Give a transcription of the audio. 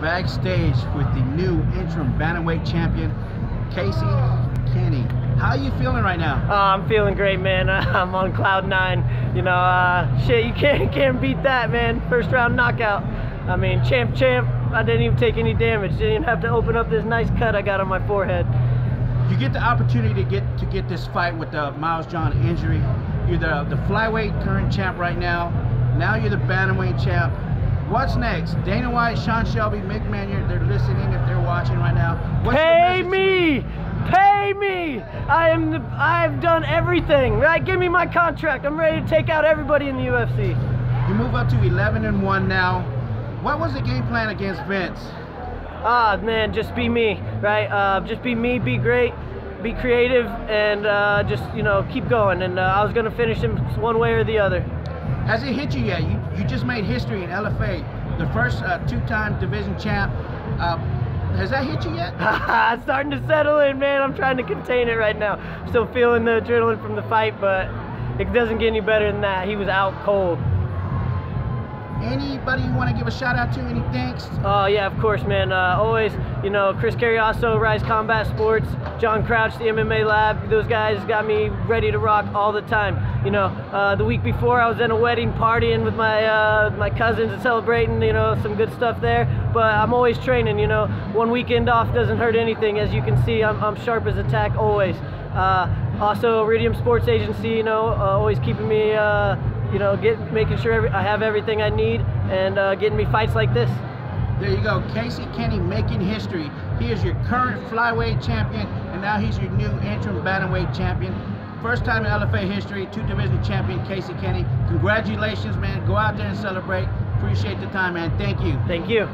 backstage with the new interim bantamweight champion, Casey Kenney. How are you feeling right now? Uh, I'm feeling great, man. I'm on cloud nine. You know, uh, shit, you can't can't beat that, man. First round knockout. I mean, champ, champ. I didn't even take any damage. Didn't even have to open up this nice cut I got on my forehead. You get the opportunity to get to get this fight with the Miles Johns injury. You're the the flyweight current champ right now. Now you're the bantamweight champ. What's next? Dana White, Sean Shelby, Mick Maynard, they're listening if they're watching right now. What's Pay me! Pay me! I am the I've done everything. Right? Give me my contract. I'm ready to take out everybody in the UFC. You move up to 11 and 1 now. What was the game plan against Vince? Ah, man, just be me, right? Uh, just be me, be great, be creative, and uh, just, you know, keep going. And uh, I was going to finish him one way or the other. Has it hit you yet? You, you just made history in LFA, the first uh, two-time division champ. Uh, has that hit you yet? it's starting to settle in, man. I'm trying to contain it right now. I'm still feeling the adrenaline from the fight, but it doesn't get any better than that. He was out cold. Anybody you want to give a shout out to? Any thanks? Oh yeah, of course, man. Uh, always, you know, Chris Carriasso, Rise Combat Sports, John Crouch, the MMA Lab. Those guys got me ready to rock all the time. You know, uh, the week before I was in a wedding partying with my uh, my cousins and celebrating, you know, some good stuff there. But I'm always training. You know, one weekend off doesn't hurt anything. As you can see, I'm, I'm sharp as a tack always. Uh, also, Iridium Sports Agency, you know, uh, always keeping me. You know, get making sure every, I have everything I need and uh, getting me fights like this. There you go, Casey Kenney making history. He is your current flyweight champion, and now he's your new interim bantamweight champion. First time in LFA history, two division champion Casey Kenney. Congratulations, man. Go out there and celebrate. Appreciate the time, man. Thank you. Thank you.